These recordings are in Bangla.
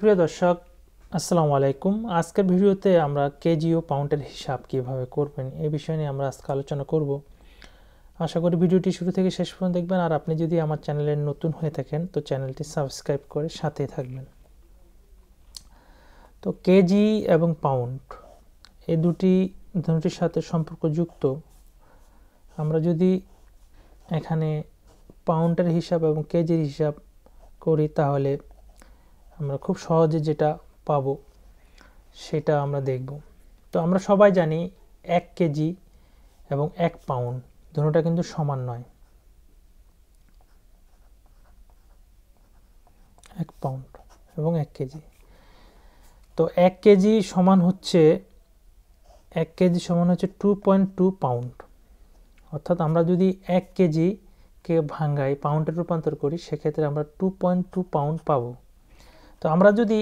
প্রিয় দর্শক, আসসালামু আলাইকুম। আজকের ভিডিওতে আমরা কেজি ও পাউন্ডের হিসাব কীভাবে করবেন এই বিষয় নিয়ে আমরা আজকে আলোচনা করব। আশা করি ভিডিওটি শুরু থেকে শেষ পর্যন্ত দেখবেন। আর আপনি যদি আমার চ্যানেলে নতুন হয়ে থাকেন, তো চ্যানেলটি সাবস্ক্রাইব করে সাথে থাকবেন। তো কেজি এবং পাউন্ড এই দুটি দুটির সাথে সম্পর্কযুক্ত। আমরা যদি এখানে পাউন্ডের হিসাব এবং কেজির হিসাব করি, তাহলে আমরা খুব সহজে যেটা পাবো, সেটা আমরা দেখব। তো আমরা সবাই জানি এক কেজি এবং এক পাউন্ড, দুটোটা কিন্তু সমান নয়। এক পাউন্ড এবং এক কেজি। তো এক কেজি সমান হচ্ছে, এক কেজি সমান হচ্ছে টু পয়েন্ট টু পাউন্ড। অর্থাৎ আমরা যদি এক কেজিকে ভাঙ্গাই পাউন্ডে রূপান্তর করি, সেক্ষেত্রে আমরা টু পয়েন্ট টু পাউন্ড পাবো। তো আমরা যদি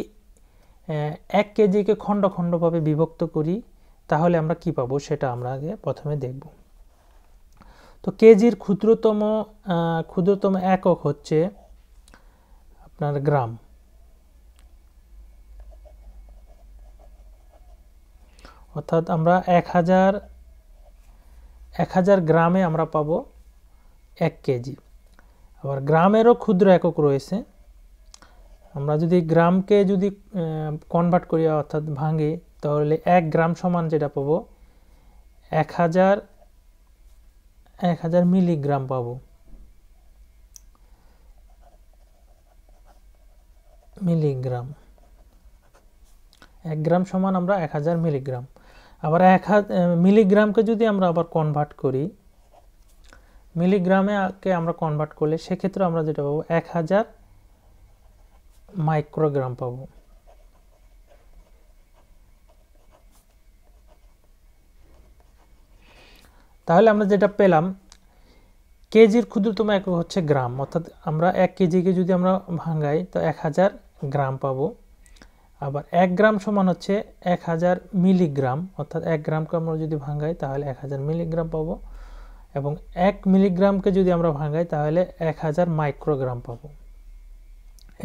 এক কেজিকে খণ্ড খণ্ডভাবে বিভক্ত করি, তাহলে আমরা কি পাবো সেটা আমরা আগে প্রথমে দেখব। তো কেজির ক্ষুদ্রতম ক্ষুদ্রতম একক হচ্ছে আপনার গ্রাম। অর্থাৎ আমরা এক হাজার এক হাজার গ্রামে আমরা পাবো এক কেজি। আবার গ্রামেরও ক্ষুদ্র একক রয়েছে। আমরা যদি গ্রামকে যদি কনভার্ট করি, অর্থাৎ ভাঙি, তাহলে এক গ্রাম সমান যেটা পাবো? এক হাজার এক হাজার মিলিগ্রাম পাবো। মিলিগ্রাম। এক গ্রাম সমান আমরা এক হাজার মিলিগ্রাম। আবার এক হাজার মিলিগ্রামকে যদি আমরা আবার কনভার্ট করি, মিলিগ্রামে আমরা কনভার্ট করলে, সেক্ষেত্রে আমরা যেটা পাবো? এক হাজার মাইক্রোগ্রাম পাবো। তাহলে আমরা যেটা পেলাম, কেজির ক্ষুদ্রতম একক হচ্ছে গ্রাম। অর্থাৎ আমরা এক কেজিকে যদি আমরা ভাঙ্গাই তো এক হাজার গ্রাম পাবো। আবার এক গ্রাম সমান হচ্ছে এক হাজার মিলিগ্রাম। অর্থাৎ এক গ্রামকে আমরা যদি ভাঙ্গাই তাহলে এক হাজার মিলিগ্রাম পাবো। এবং এক মিলিগ্রামকে যদি আমরা ভাঙ্গাই তাহলে এক হাজার মাইক্রোগ্রাম পাবো।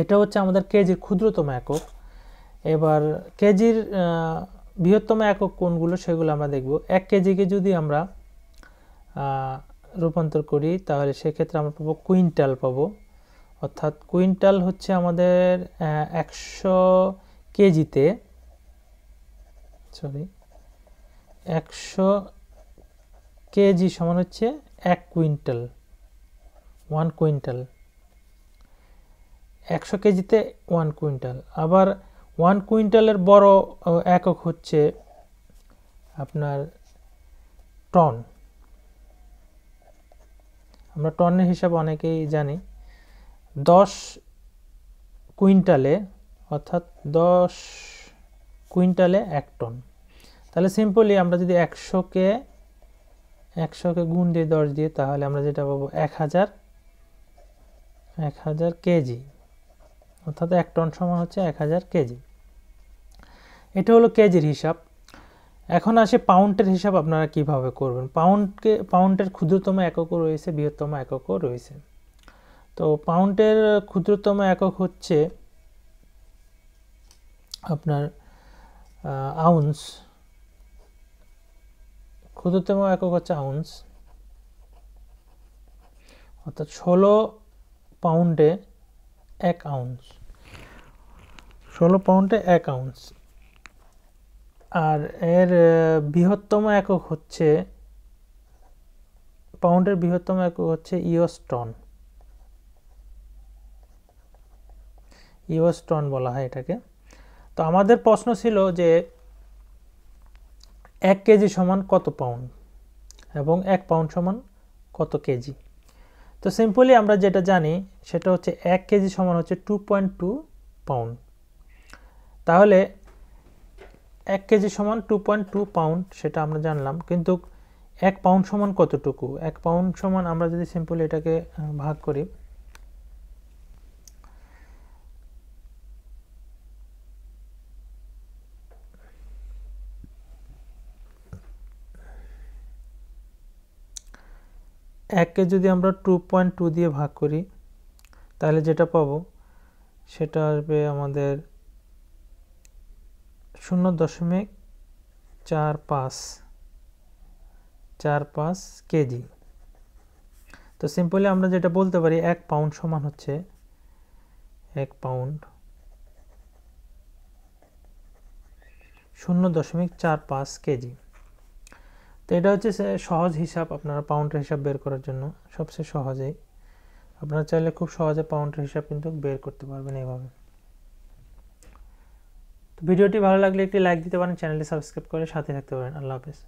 এটা হচ্ছে আমাদের কেজির ক্ষুদ্রতম একক। এবার কেজির বৃহত্তম একক কোনগুলো সেগুলো আমরা দেখব। এক কেজিকে যদি আমরা রূপান্তর করি, তাহলে সেক্ষেত্রে আমরা পাবো কুইন্টাল পাবো। অর্থাৎ কুইন্টাল হচ্ছে আমাদের একশো কেজিতে সরি একশো কেজি সমান হচ্ছে এক কুইন্টাল ওয়ান কুইন্টাল। একশো কেজিতে ওয়ান কুইন্টাল। আবার ওয়ান কুইন্টালের বড় একক হচ্ছে আপনার টন। আমরা টনের হিসাব অনেকেই জানি। দশ কুইন্টালে, অর্থাৎ দশ কুইন্টালে এক টন। তাহলে সিম্পলি আমরা যদি একশোকে একশোকে গুণ দিয়ে দশ দিয়ে, তাহলে আমরা যেটা পাবো, এক হাজার এক হাজার কেজি। অর্থাৎ এক টন সমান হচ্ছে এক হাজার কেজি। এটা হলো কেজির হিসাব। এখন আসে পাউন্ডের হিসাব আপনারা কীভাবে করবেন? পাউন্ডকে পাউন্ডের ক্ষুদ্রতম এককও রয়েছে, বৃহত্তম এককও রয়েছে। তো পাউন্ডের ক্ষুদ্রতম একক হচ্ছে আপনার আউন্স ক্ষুদ্রতম একক হচ্ছে আউন্স অর্থাৎ ষোলো পাউন্ডে এক আউন্স। ষোলো পাউন্ডে এক আউন্স। আর এর বৃহত্তম একক হচ্ছে, পাউন্ডের বৃহত্তম একক হচ্ছে ইওস্টন ইওস্টন বলা হয় এটাকে। তো আমাদের প্রশ্ন ছিল যে এক কেজি সমান কত পাউন্ড? এবং এক পাউন্ড সমান কত কেজি? তো সিম্পলি আমরা যেটা জানি, সেটা হচ্ছে এক কেজি সমান হচ্ছে টু পয়েন্ট টু পাউন্ড তাহলে এক কেজি সমান টু পয়েন্ট টু পাউন্ড সেটা আমরা জানলাম, কিন্তু এক পাউন্ড সমান কতটুকু? এক পাউন্ড সমান আমরা যদি সিম্পলি এটাকে ভাগ করি এককে যদি আমরা টু পয়েন্ট টু দিয়ে ভাগ করি, তাহলে যেটা পাবো, সেটা আসবে আমাদের শূন্য দশমিক চার পাঁচ চার পাঁচ কেজি। তো সিম্পলি আমরা যেটা বলতে পারি, এক পাউন্ড সমান হচ্ছে এক পাউন্ড শূন্য দশমিক চার পাঁচ কেজি। তো এটা হচ্ছে সহজ হিসাব আপনারা পাউন্ডের হিসাব বের করার জন্য, সবচেয়ে সহজেই। আপনারা চাইলে খুব সহজে পাউন্ডের হিসাব কিন্তু বের করতে পারবেন এইভাবে। তো ভিডিওটি ভালো লাগলে একটি লাইক দিতে পারেন চ্যানেলটি সাবস্ক্রাইব করে সাথে থাকতে পারেন। আল্লাহ হাফেজ।